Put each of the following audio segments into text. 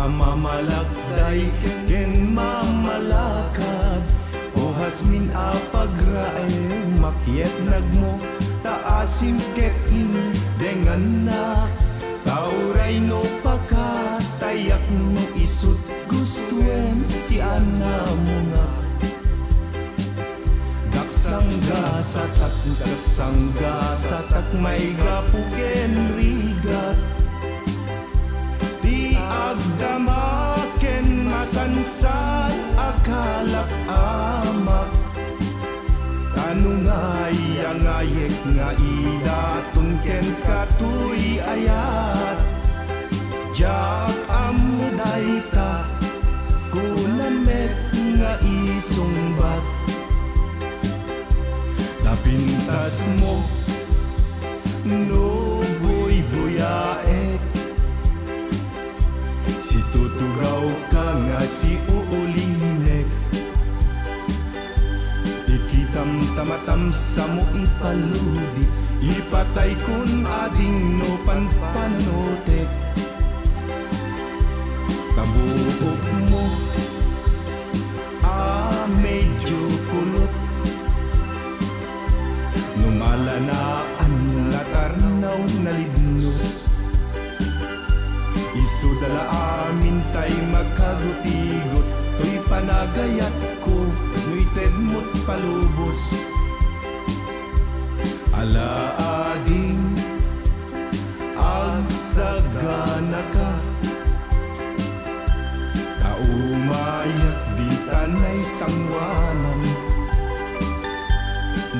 Amamalakday ken mamalakad. Ohas min apagrae makiet nagmo Taasim ket in dengan na. Tauray no pakatayak no isut gustuen si ana mo nga Daksangga sa tak daksangga sa tak may gapuken rigat masansan akalap amak Tanungay ang ayek nga idatun ken katuy ayat. Jak amuday ka kulamet nga isungbat Napintas mo no boy buyaet. Si tutugaw Ikitam tamatam sa mo ipaludi Ipatay kun ading no panpanotet Tabuok mo Ah, medyo kulot. Numala na ang latarnaw na libnos. Isudala amin tay magkagutigot To'y panagayat ko Nu'y tedmo't palubos Alaading Agsagana ka. Kaumayak di tanay sangwanan.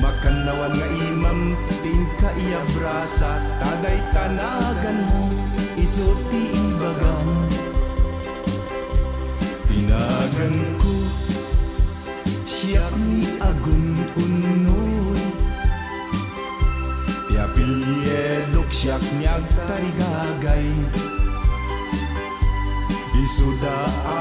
Makanawan nga imam tin ka iabrasa Taday tanagan mo isuti ibagam Tinagan ko siyak ni agun unoy Yedok siyak niyag tarigagay. Isuda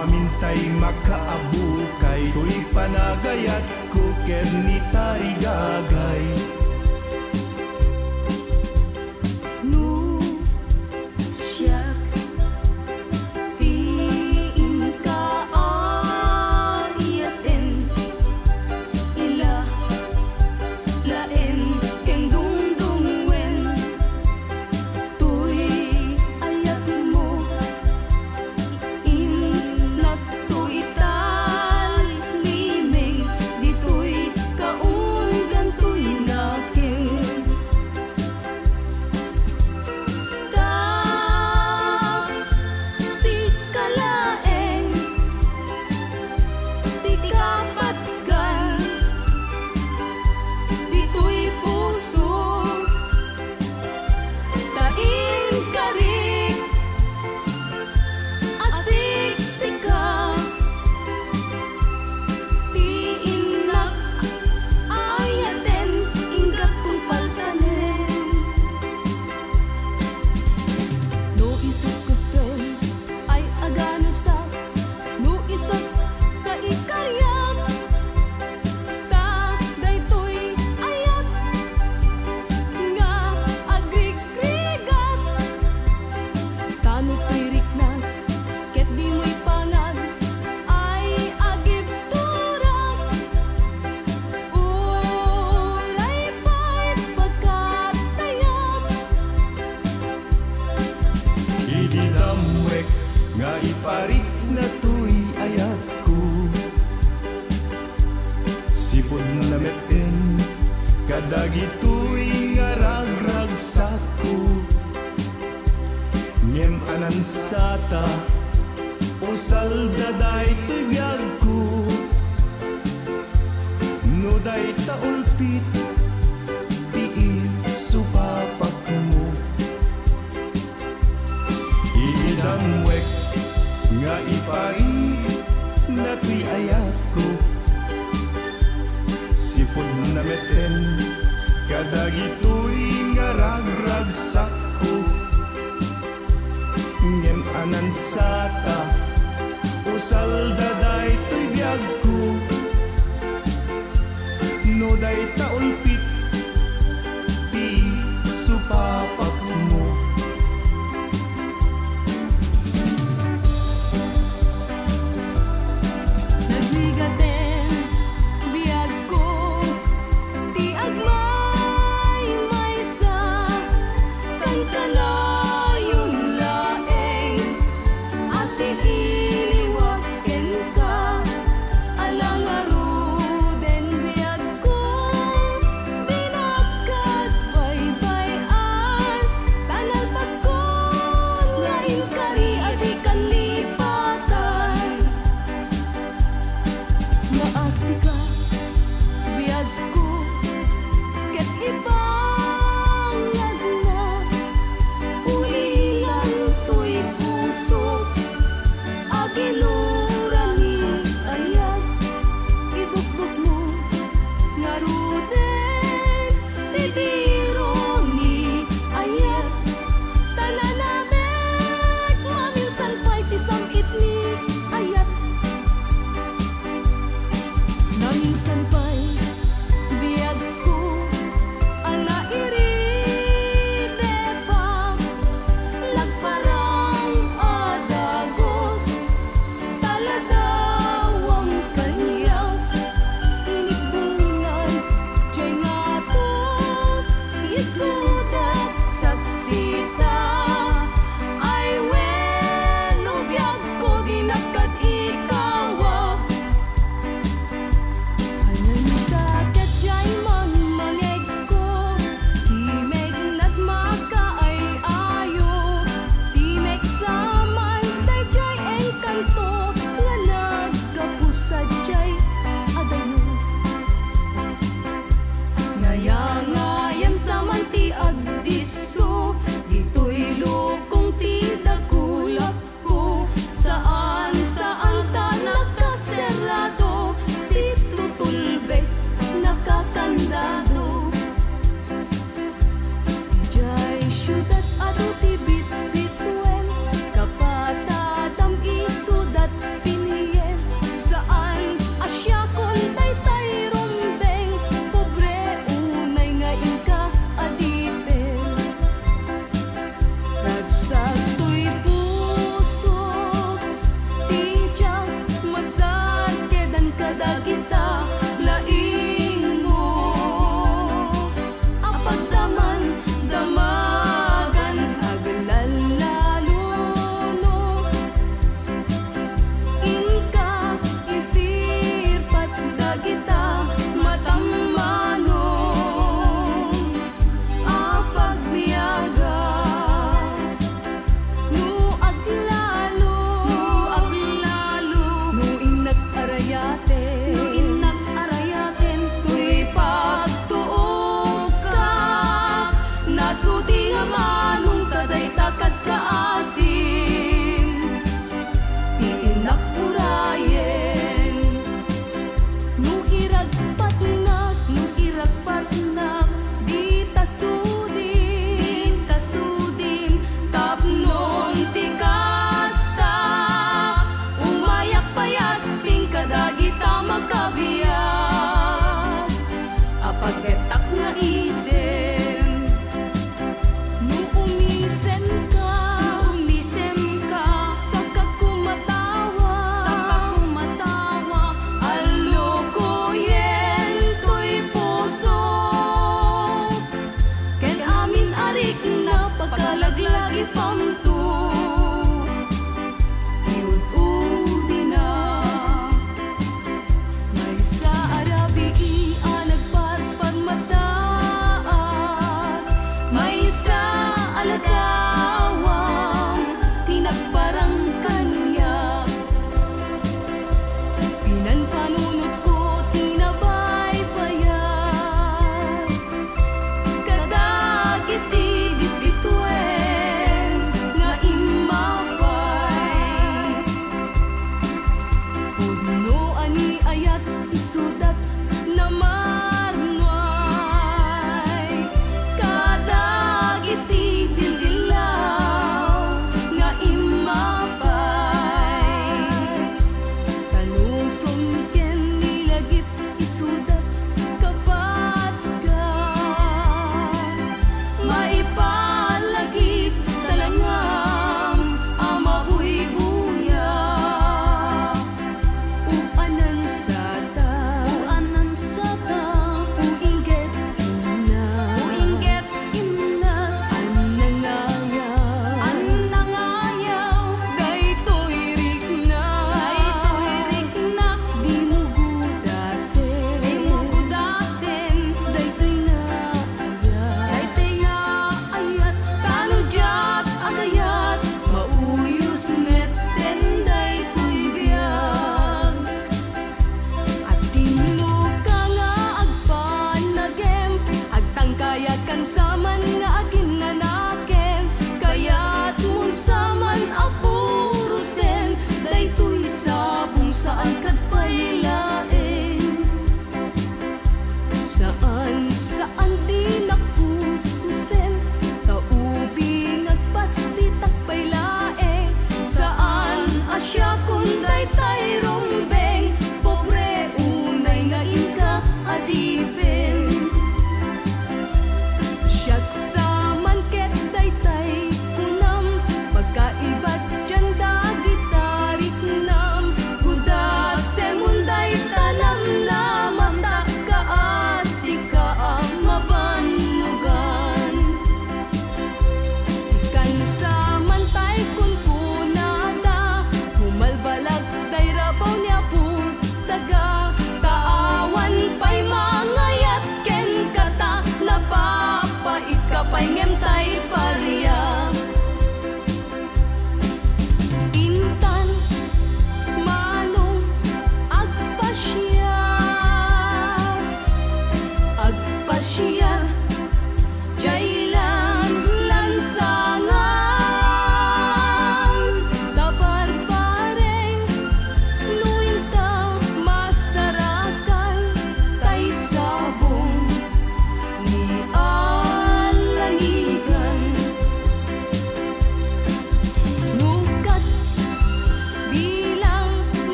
amin tay makaabukay. Tuy panagayat ko ken ni tarigagay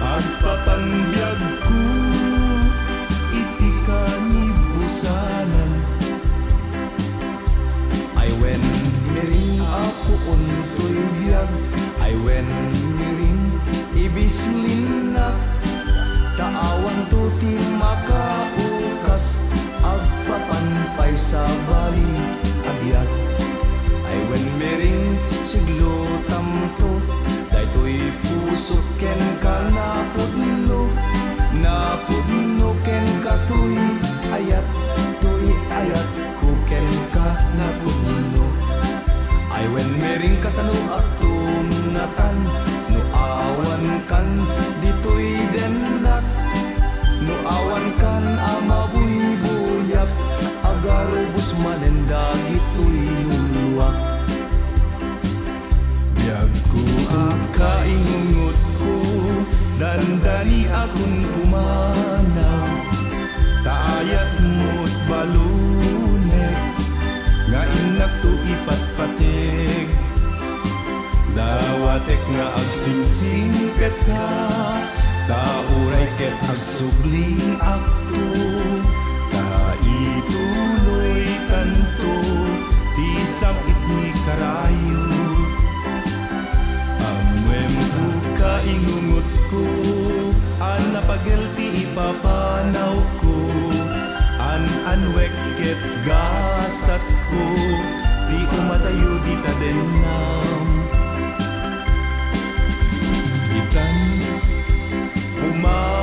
at patangyag ko itika I went miring ako untoy biyag I went miring ibislin na taawan to ti makaukas agpapanpay sa bali abiyag I went miring siglo tamto daytoy puso ken agsingsingket ka Tauray ket agsubli akto Kaituloy kanto Di sakit ni karayo. Amwem ko kaingungot ko An napagilti ipapanaw ko. An anwek ket gasat ko Di umatayo di ta tomorrow.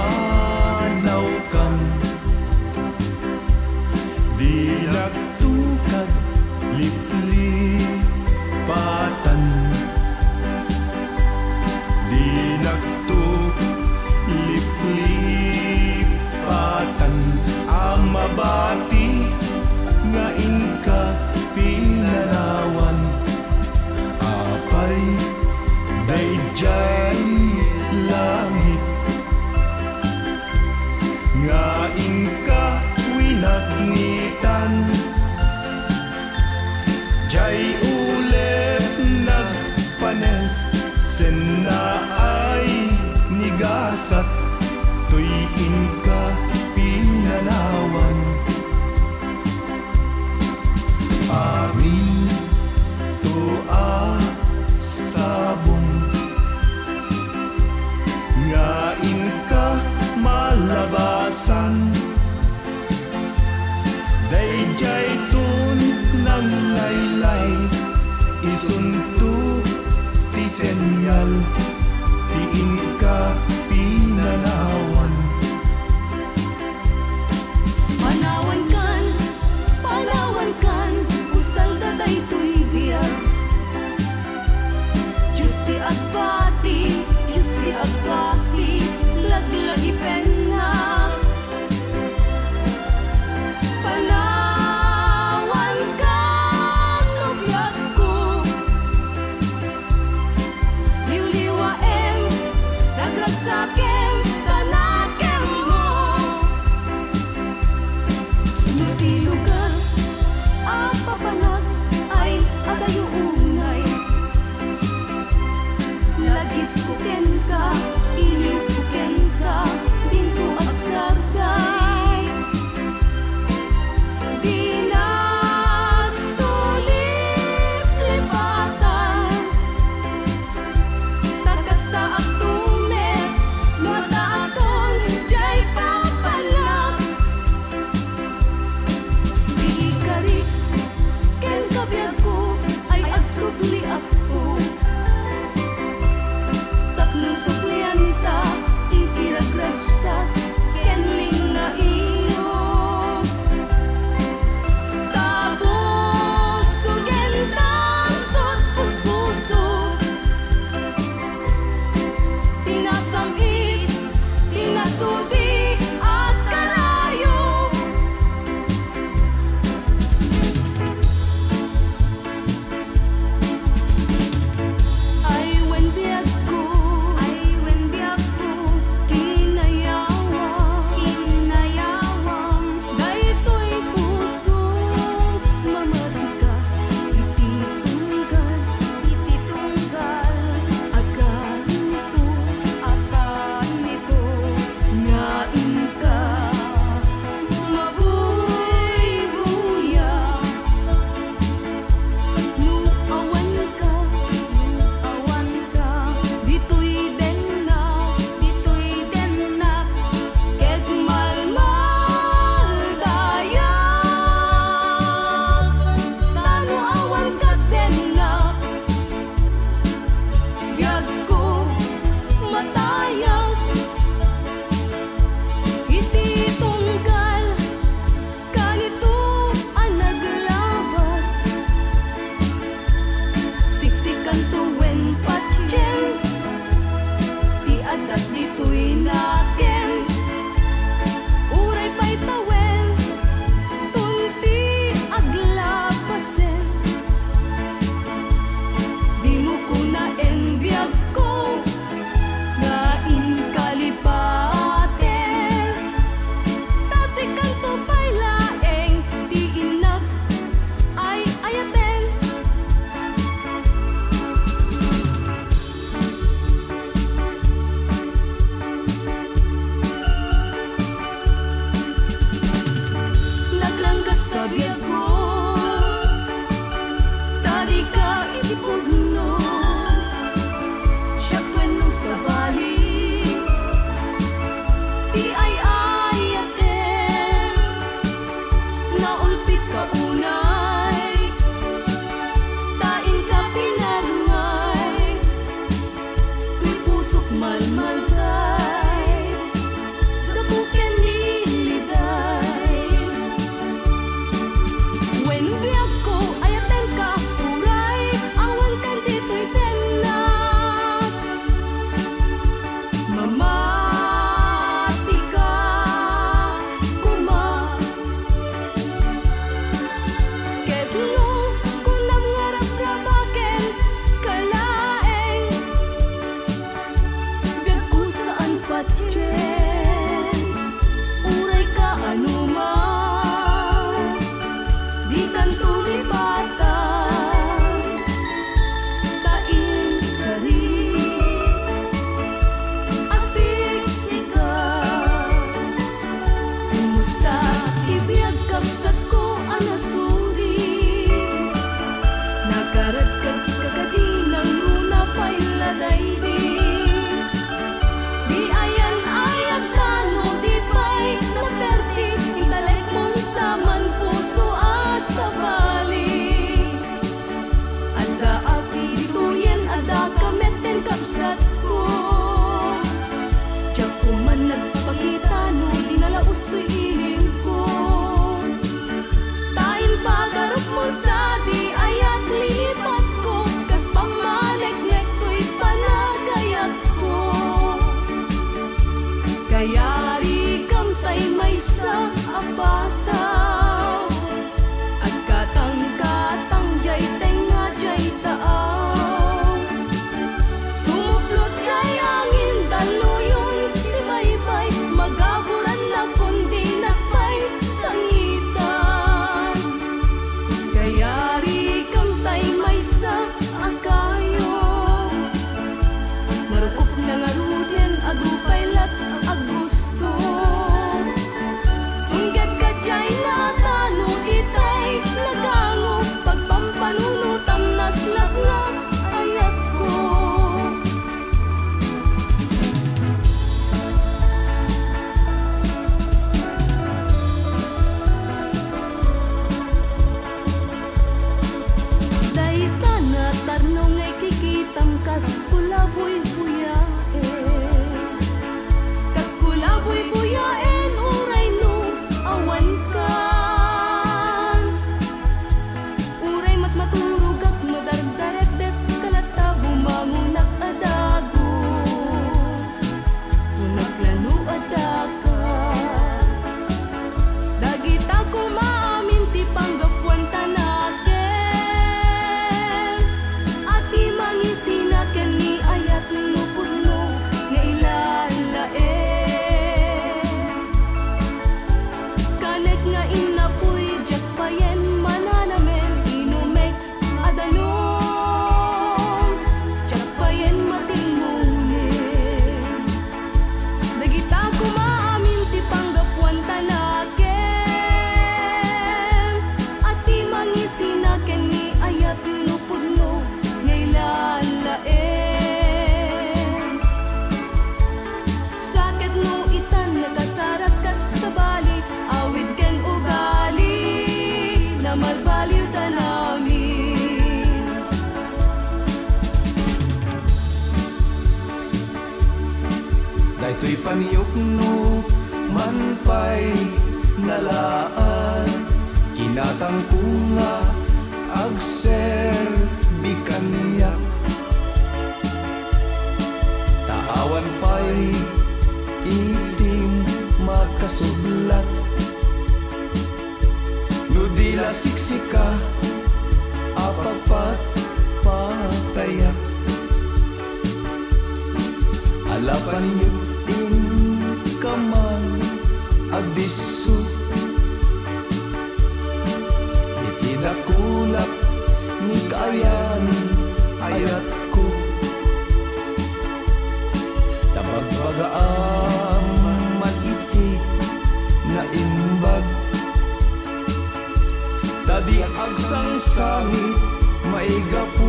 big up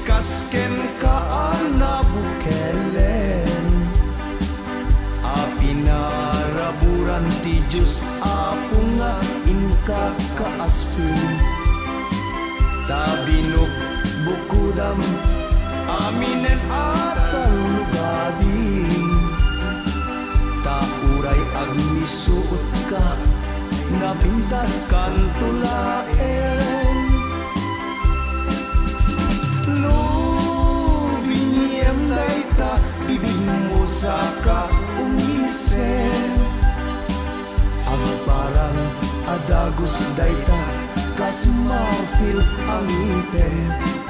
Ikasken ka anabukelen Apinaraburan ti Diyos Apo nga inka kaaspin Tabinok bukudam Aminen atal lugadin. Tauray agmisuot ka Napintas kan daita Bibig mo sa kaumisen Ang parang adagos daita Kas iten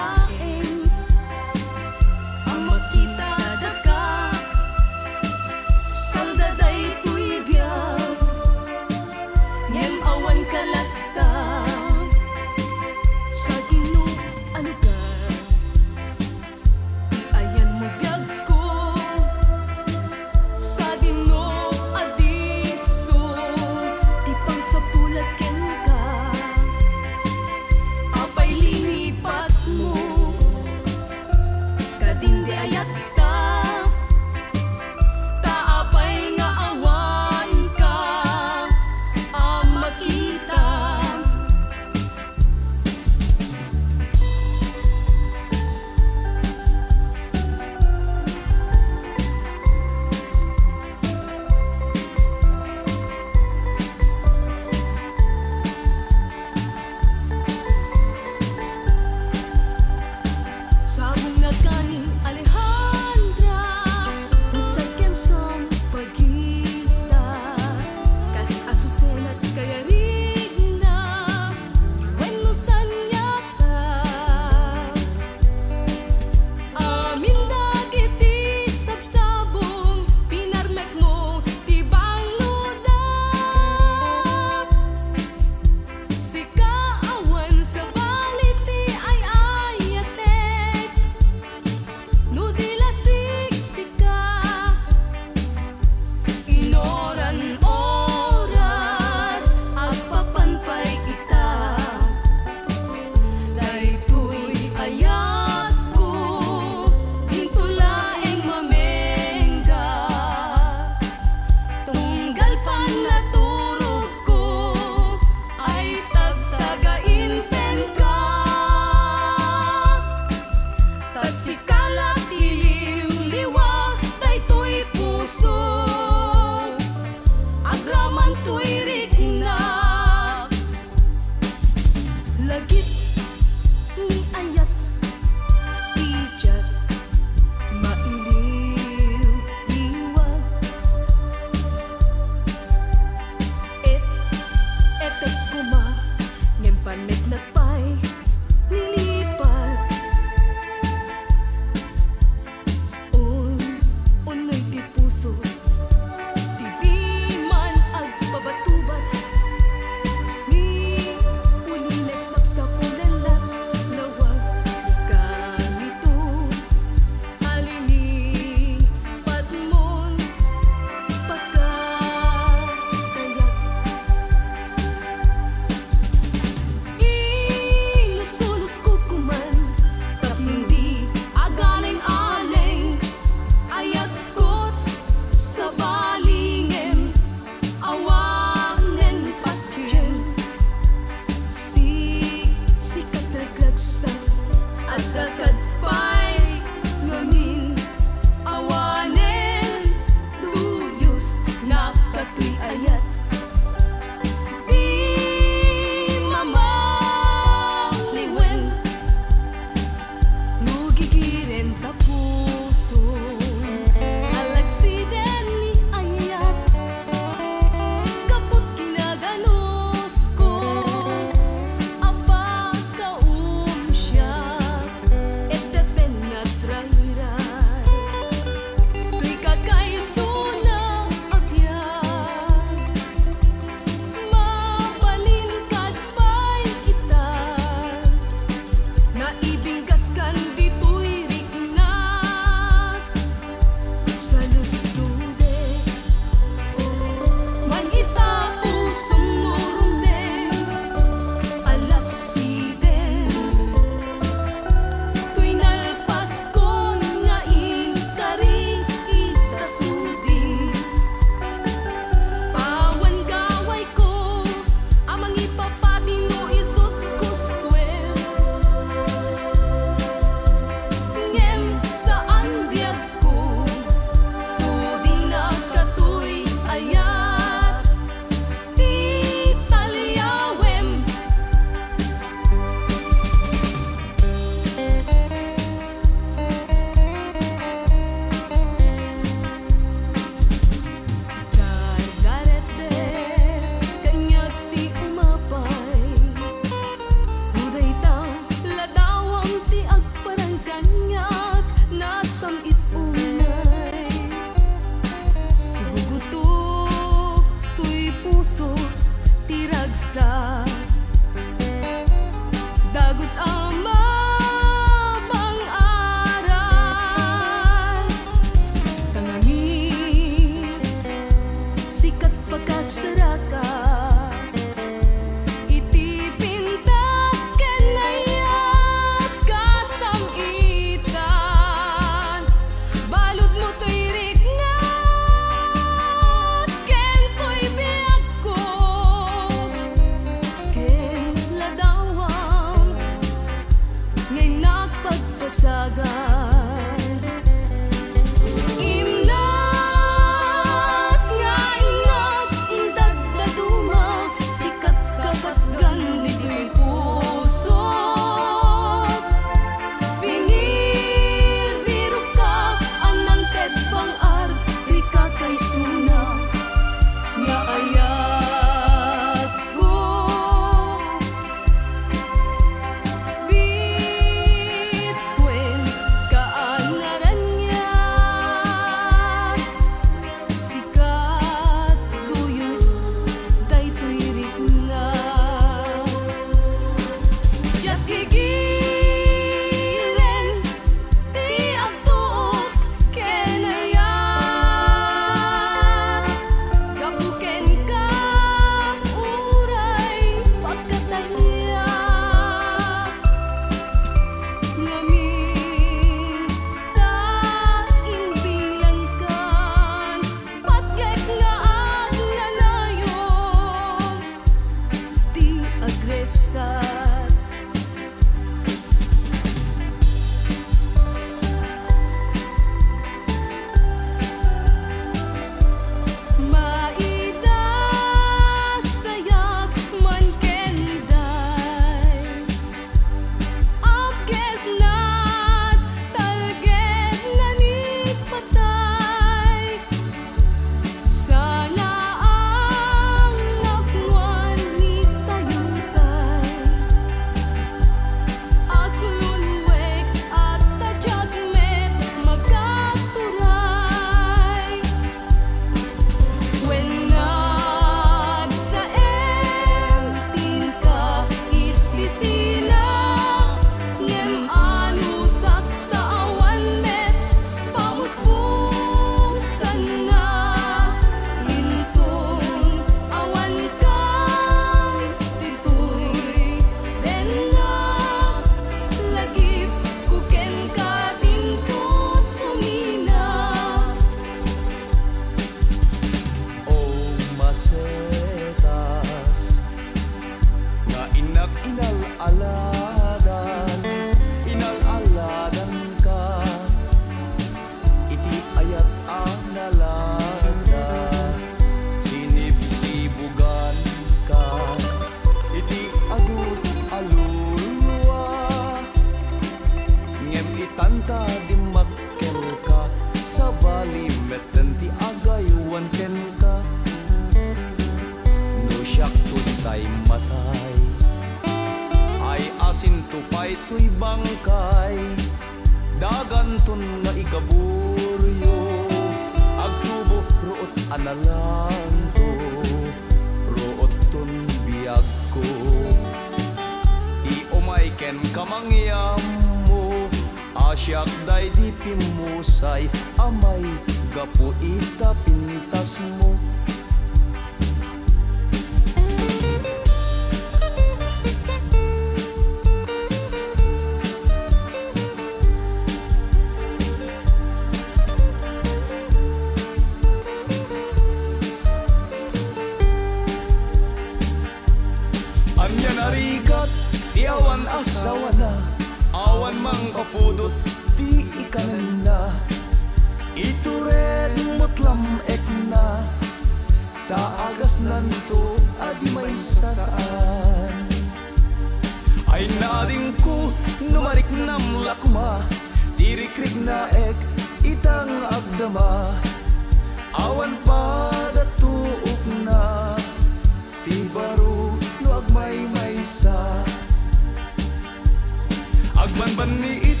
Liit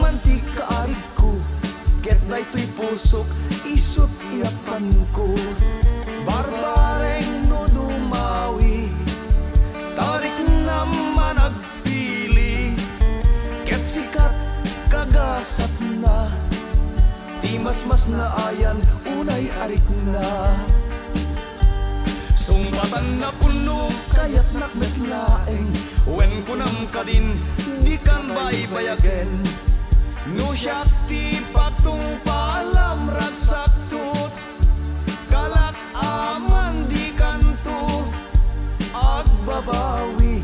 mantika arig ko. Ket na ito'y pusok Isot Barbareng no dumawi Tarik na managpili. Ket sikat kagasat na Di mas na ayan Unay arik na. Sumbatan na puno Kayat nakmetlaeng Wen kunam ka din kan baybayagen No syakti patung palam raksatut Kalak aman di kanto Agbabawi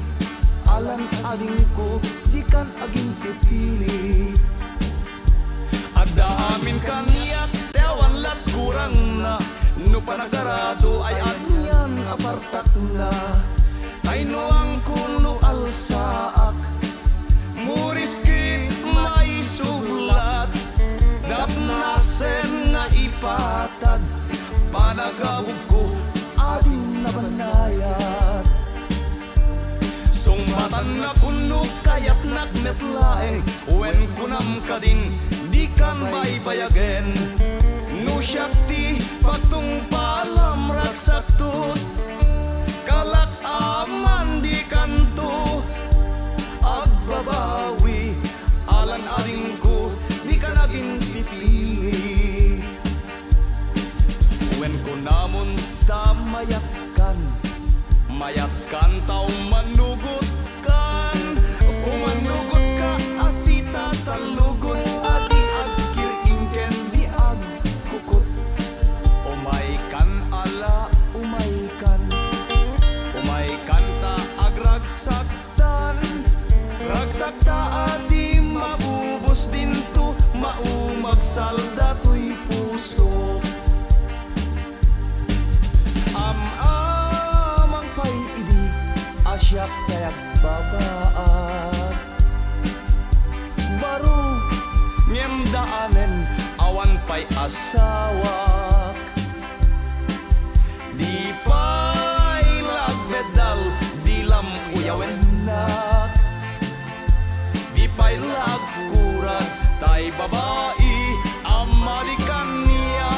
alang aling ko di kan aging pipili Agda amin kaniyat tewan lat kurang na No panagarado ay adyan apartak na Ay ang kuno alsaak Muriski may sulat Dat nasen nga ipatad Panagawag ko ading nabanayat Sumbatan na kuno kaya't nagmetlaeng Wen kunam ka din di kan baybayagen No syakti patung palam raksatut Kalak aman di kanto Agbabawi alan ading ko Di ka naging pipili. Wen ko namon tamayat kan Mayat kan Ragsakta adi mabubos dinto Maumagsalda to'y puso. Am-amang pa'y idi Asyak kayak babaat. Baru ngem daanen Awan pa'y asawak Tay babae Amalikan niya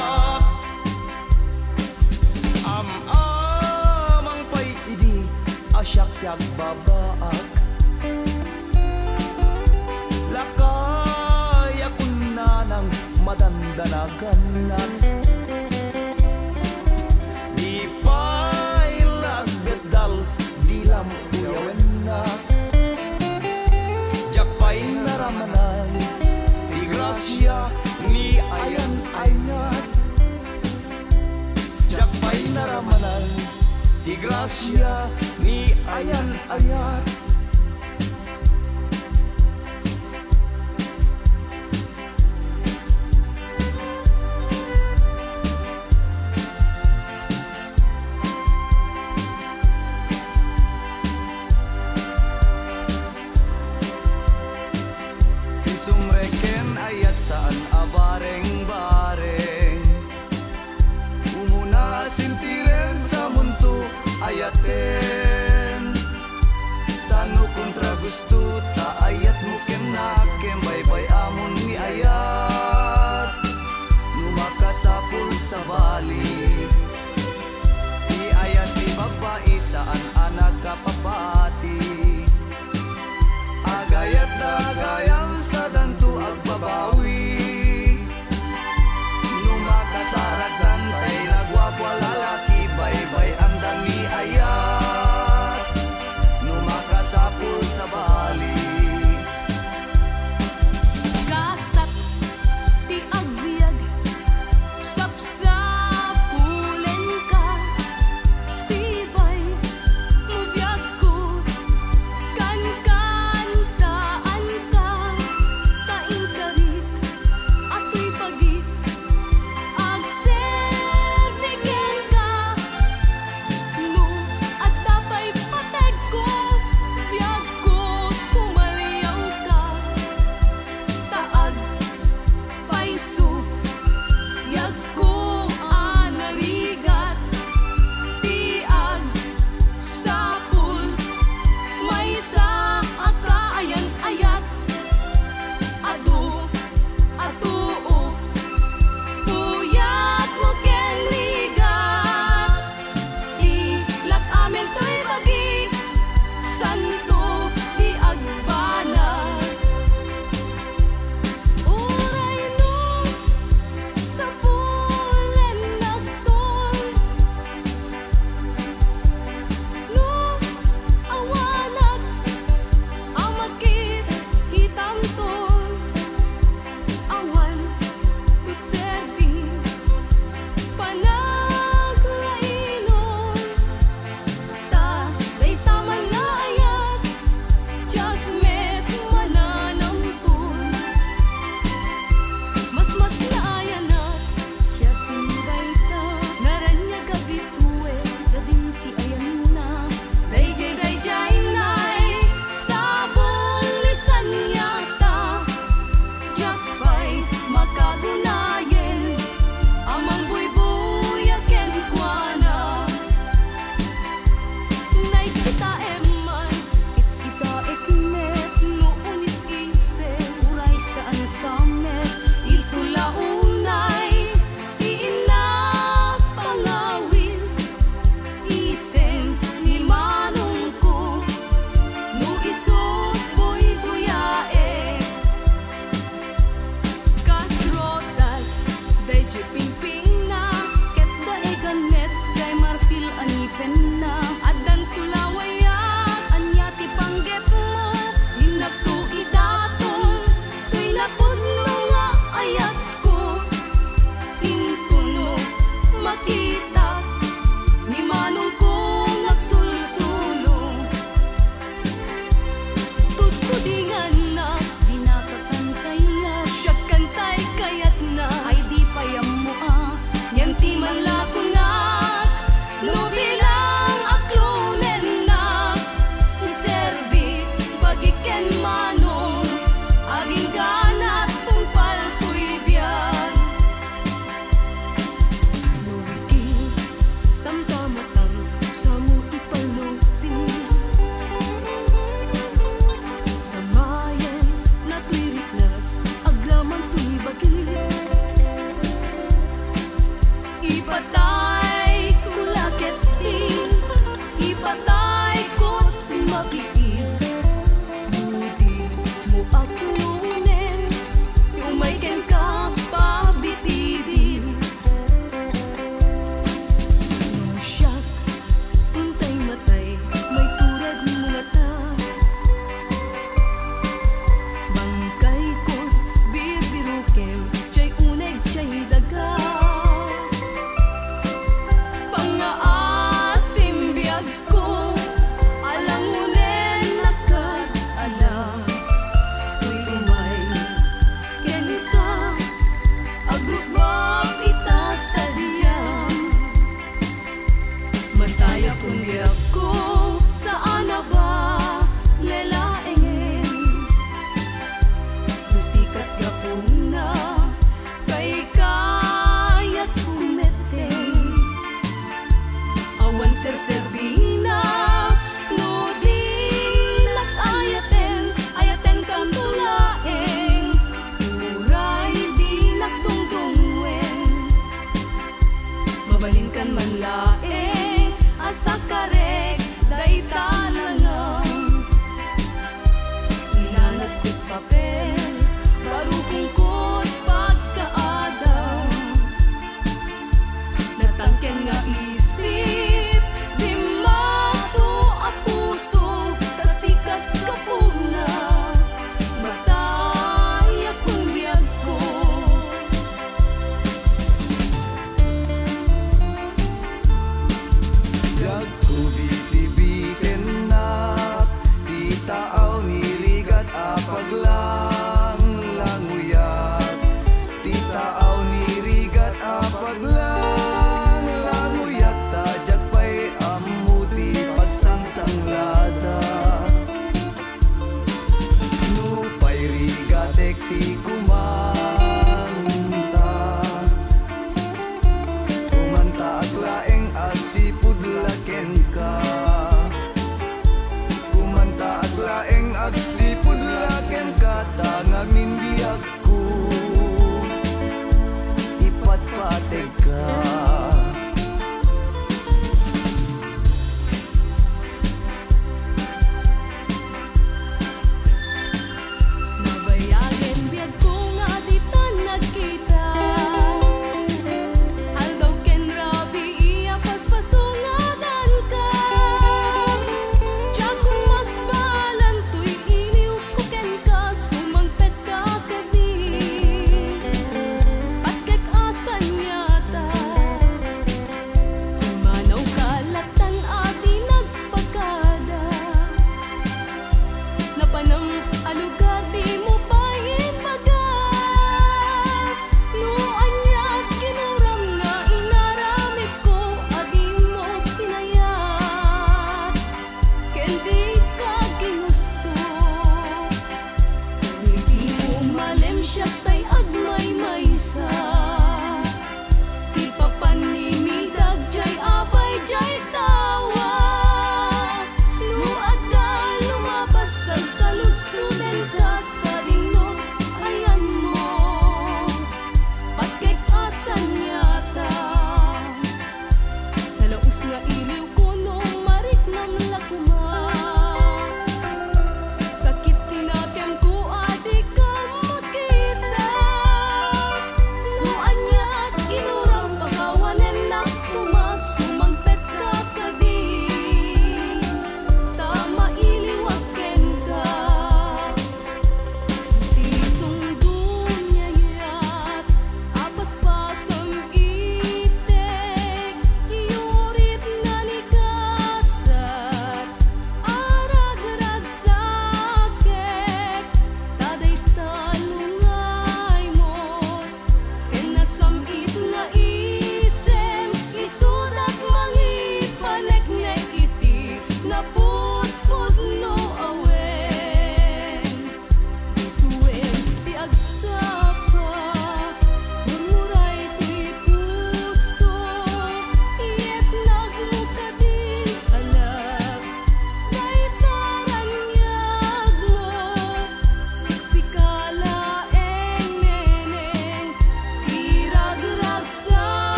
Am-amang pa'y idi Asyak yak babaak. Lakay akong nanang madandanagan Di grasya ni ayan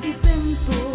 di tempo.